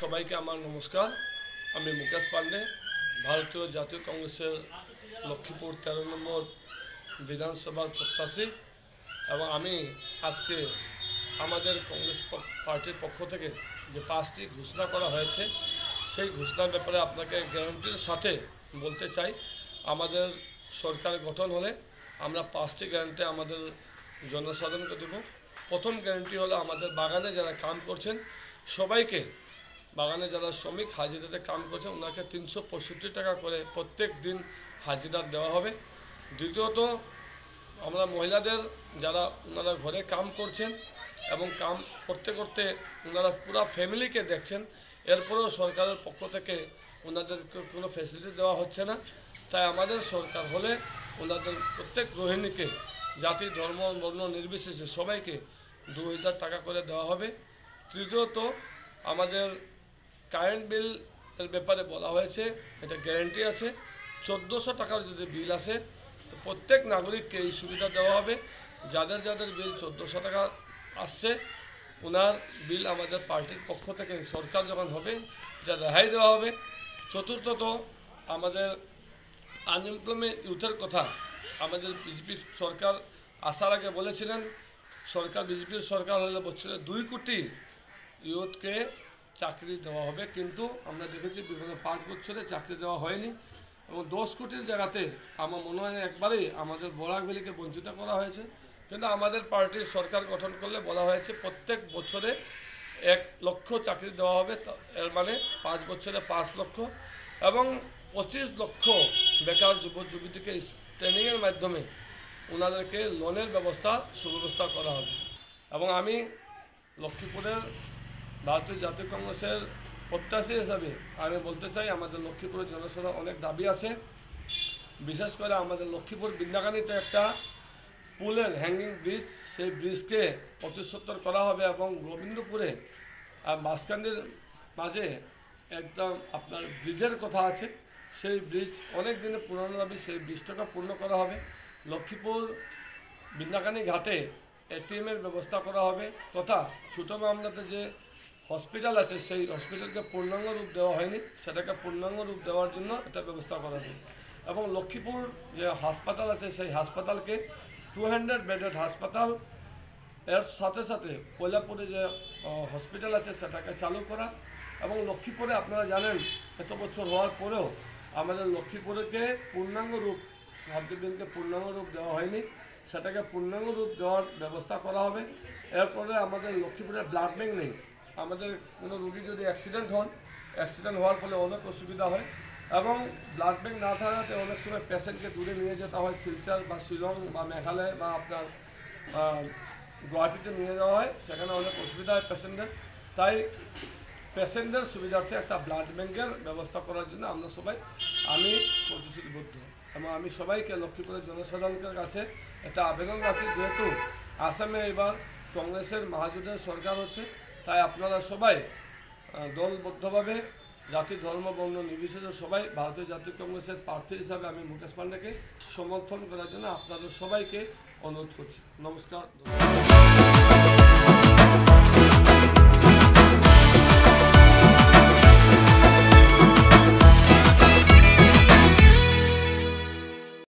সবাইকে আমার নমস্কার। আমি মুকেশ পান্ডে, ভারতীয় জাতীয় কংগ্রেসের লক্ষ্মীপুর তেরো নম্বর বিধানসভার প্রত্যাশী এবং আমি আজকে আমাদের কংগ্রেস পার্টির পক্ষ থেকে যে পাঁচটি ঘোষণা করা হয়েছে, সেই ঘোষণার ব্যাপারে আপনাকে গ্যারান্টির সাথে বলতে চাই, আমাদের সরকার গঠন হলে আমরা পাঁচটি গ্যারান্টি আমাদের জনসাধারণকে দেব। প্রথম গ্যারান্টি হলো আমাদের বাগানে যারা কাম করছেন, সবাইকে বাগানে যারা শ্রমিক হাজিরাতে কাম করছে, ওনাকে তিনশো পঁয়ষট্টি টাকা করে প্রত্যেক দিন হাজিরা দেওয়া হবে। দ্বিতীয়ত, আমরা মহিলাদের যারা ওনারা ঘরে কাম করছেন এবং কাম করতে করতে ওনারা পুরা ফ্যামিলিকে দেখছেন, এরপরেও সরকারের পক্ষ থেকে ওনাদেরকে কোনো ফ্যাসিলিটি দেওয়া হচ্ছে না। তাই আমাদের সরকার হলে ওনাদের প্রত্যেক গৃহিণীকে, জাতি, ধর্ম, বর্ণ নির্বিশেষে সবাইকে দু হাজার টাকা করে দেওয়া হবে। তৃতীয়ত, আমাদের কারেন্ট বিল এর ব্যাপারে বলা হয়েছে, এটা গ্যারেন্টি আছে। চোদ্দোশো টাকার যদি বিল আসে, তো প্রত্যেক নাগরিককে এই সুবিধা দেওয়া হবে। যাদের যাদের বিল চোদ্দোশো টাকা আসছে ওনার বিল আমাদের পার্টির পক্ষ থেকে সরকার যখন হবে, যা রেহাই দেওয়া হবে। চতুর্থত, আমাদের আনএমপ্লয়মেন্ট ইউথের কথা আমাদের বিজেপি সরকার আসার আগে বলেছিলেন। সরকার বিজেপির সরকার হলে বছরে দুই কোটি ইউথকে চাকরি দেওয়া হবে, কিন্তু আমরা দেখেছি বিগত পাঁচ বছরে চাকরি দেওয়া হয়নি এবং দশ কোটির জায়গাতে আমার মনে হয় একবারেই আমাদের বরাকভ্যালিকে বঞ্চিত করা হয়েছে। কিন্তু আমাদের পার্টির সরকার গঠন করলে বলা হয়েছে প্রত্যেক বছরে এক লক্ষ চাকরি দেওয়া হবে এর মানে পাঁচ বছরে পাঁচ লক্ষ এবং পঁচিশ লক্ষ বেকার যুব যুবতীকে ট্রেনিংয়ের মাধ্যমে ওনাদেরকে লোনের ব্যবস্থা, সুব্যবস্থা করা হবে। এবং আমি লক্ষ্মীপুরের ভারতীয় জাতীয় কংগ্রেসের প্রত্যাশী হিসাবে আমি বলতে চাই, আমাদের লক্ষ্মীপুরের জনসাধারণ অনেক দাবি আছে। বিশেষ করে আমাদের লক্ষ্মীপুর বৃন্দাকানিতে একটা পুলের হ্যাঙ্গিং ব্রিজ সেই ব্রিজকে প্রতিসত্তর করা হবে এবং গোবিন্দপুরে, আর মাঝখানের মাঝে একদম আপনার ব্রিজের কথা আছে। সেই ব্রিজ অনেক দিনে পুরনো দাবি, সেই ব্রিজটাকে পূর্ণ করা হবে। লক্ষ্মীপুর বৃন্দাকানি ঘাটে এটিএমের ব্যবস্থা করা হবে। তথা ছোটো মামলাতে যে হসপিটাল আছে, সেই হসপিটালকে পূর্ণাঙ্গ রূপ দেওয়া হয়নি। সেটাকে পূর্ণাঙ্গ রূপ দেওয়ার জন্য এটা ব্যবস্থা করা হবে এবং লক্ষ্মীপুর যে হাসপাতাল আছে, সেই হাসপাতালকে টু হান্ড্রেড বেডেড হাসপাতাল, এর সাথে সাথে কৈলাপুরে যে হসপিটাল আছে, সেটাকে চালু করা। এবং লক্ষ্মীপুরে আপনারা জানেন, এত বছর হওয়ার পরেও আমাদের লক্ষ্মীপুরকে পূর্ণাঙ্গ রূপ সাবডিভিশনকে পূর্ণাঙ্গ রূপ দেওয়া হয়নি। সেটাকে পূর্ণাঙ্গ রূপ দেওয়ার ব্যবস্থা করা হবে। এরপরে আমাদের লক্ষ্মীপুরে ব্লাড ব্যাঙ্ক নেই। আমাদের কোনো রুগী যদি অ্যাক্সিডেন্ট হন অ্যাক্সিডেন্ট হওয়ার ফলে অনেক অসুবিধা হয় এবং ব্লাড ব্যাঙ্ক না থাকাতে অনেক সময় পেশেন্টকে দূরে নিয়ে যেতে হয়, শিলচর বা শিলং বা মেঘালয় বা আপনার গুয়াহাটিতে নিয়ে যাওয়া হয়, সেখানে অনেক অসুবিধা হয় পেশেন্টদের তাই পেশেন্টদের সুবিধার্থে একটা ব্লাড ব্যাঙ্কের ব্যবস্থা করার জন্য আমরা সবাই, আমি প্রতিশ্রুতিবদ্ধ। এবং আমি সবাইকে লক্ষ্মীপুরের জনসাধারণের কাছে একটা আবেদন রাখছি, যেহেতু আসামে এবার কংগ্রেসের মহাজোটের সরকার হচ্ছে তাই আপনারা সবাই দলবদ্ধভাবে জাতি, ধর্ম, বর্ণ নির্বিশেষে সবাই ভারতীয় জাতীয় কংগ্রেসের প্রার্থী হিসাবে আমি মুকেশ পান্ডাকে সমর্থন করার জন্য আপনাদের সবাইকে অনুরোধ করছি। নমস্কার